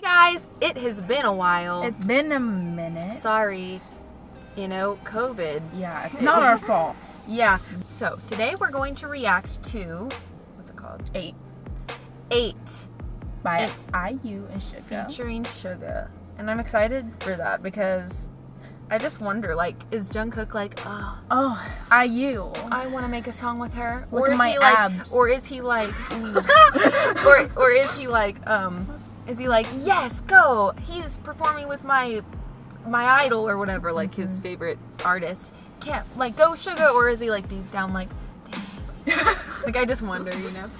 Hey guys, it has been a while. It's been a minute. Sorry, you know, COVID. Yeah, it's not our fault. Yeah. So today we're going to react to what's it called? Eight Eight, by. IU and Suga. featuring Suga. and I'm excited for that because I just wonder, like, is Jungkook like, oh, Oh, IU. I want to make a song with her, Look or is my he like, abs. or is he like, or or is he like, um, is he like, yes, go? He's performing with my my idol or whatever, like his Mm-hmm. favorite artist. Can't like go Suga, or is he like deep down like, damn. like I just wonder, you know.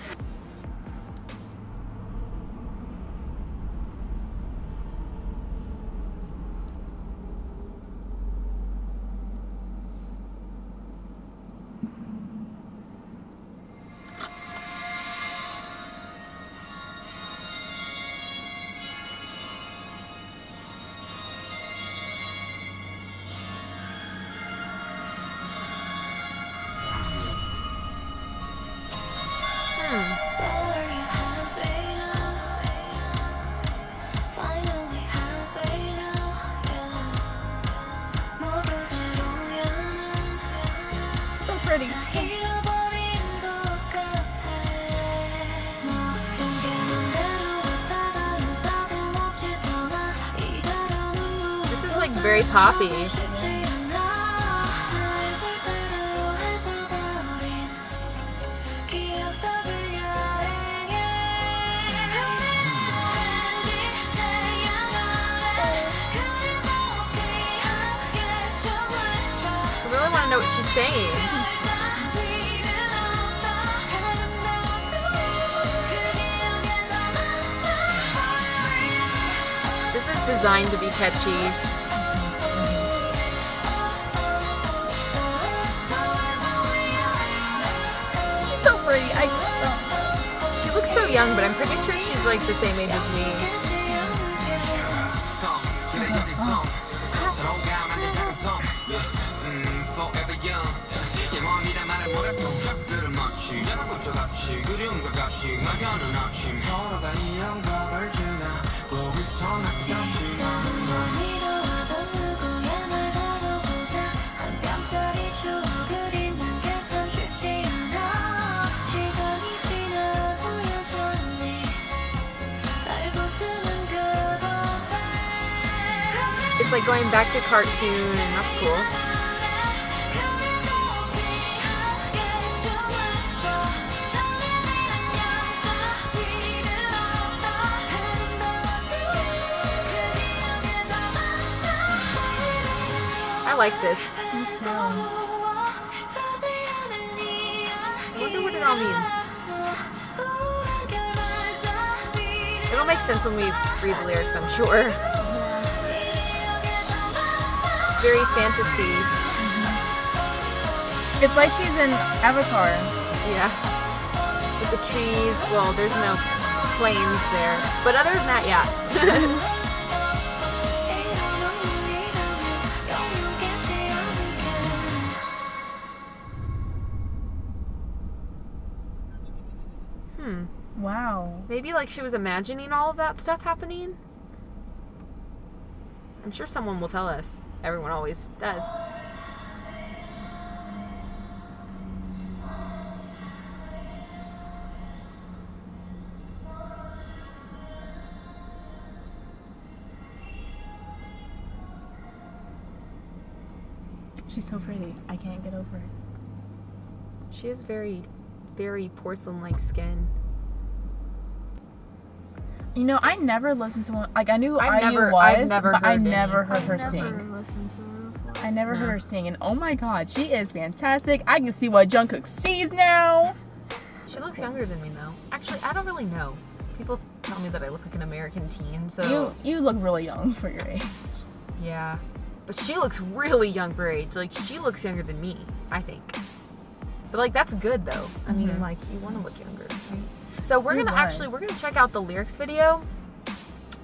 This is like very poppy. I really want to know what she's saying. Designed to be catchy. She's so pretty. I. oh. She looks so young, but I'm pretty sure she's like the same age as me. 서로가 이 영광을 주나 꼭 있어놨어 미워하던 누구의 말 다뤄보자 한 뼘짜리 추억을 잊는 게 참 쉽지 않아 시간이 지나도 여전히 날 붙드는 그곳에 It's like going back to cartoon, and that's cool. Like this. Me too. I wonder what it all means. It'll make sense when we read the lyrics, I'm sure. It's very fantasy. Mm-hmm. It's like she's in Avatar. Yeah. With the trees, well, there's no planes there. But other than that, yeah. Mm-hmm. hmm. Wow. Maybe like she was imagining all of that stuff happening. I'm sure someone will tell us. Everyone always does. She's so pretty. I can't get over it. She is very, very porcelain like skin. You know, I never listened to one. Like I knew I've IU never- was, I've never but I heard any. never heard her I've never sing. listened to her before. I never heard her sing, and oh my god, she is fantastic. I can see what Jungkook sees now. She looks younger than me though. Actually, I don't really know. People tell me that I look like an American teen, so You you look really young for your age. yeah. But she looks really young for her age. Like she looks younger than me, I think. But like that's good though. I mean, Mhm. like you want to look younger. Right? So we're He gonna actually we're gonna check out the lyrics video.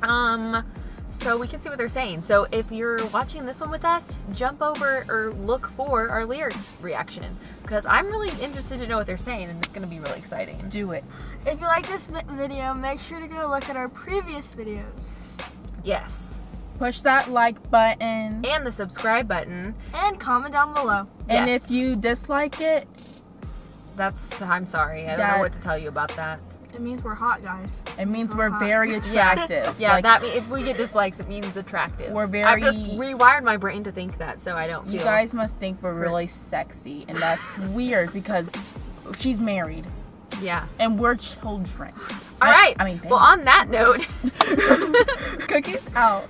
Um, so we can see what they're saying. So if you're watching this one with us, jump over or look for our lyrics reaction because I'm really interested to know what they're saying and it's going to be really exciting. Do it. If you like this video, make sure to go look at our previous videos Yes. Push that like button. And the subscribe button. and comment down below. And Yes. if you dislike it, That's I'm sorry. I don't That- know what to tell you about that. It means we're hot, guys. it means So we're very attractive. Yeah, Like, that mean, if we get dislikes, it means attractive. We're very. I've just rewired my brain to think that, so I don't feel. You guys must think we're really sexy, and that's weird because she's married Yeah. and we're children. All I- right. I mean, well, on that note, cookies out.